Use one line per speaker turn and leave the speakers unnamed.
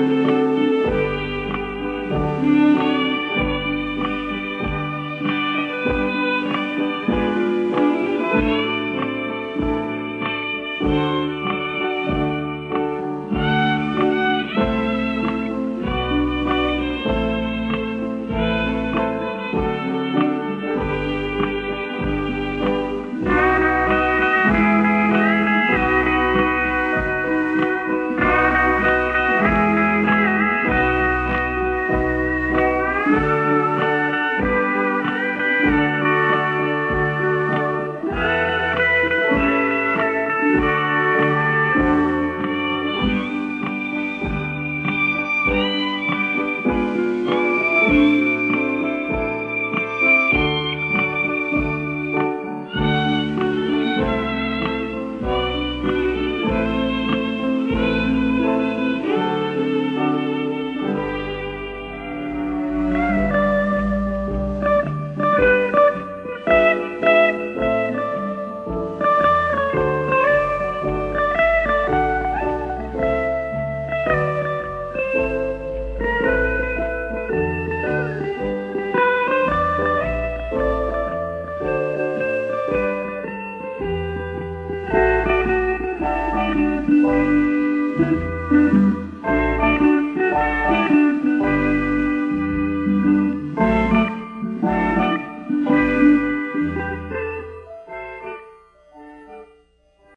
Música Música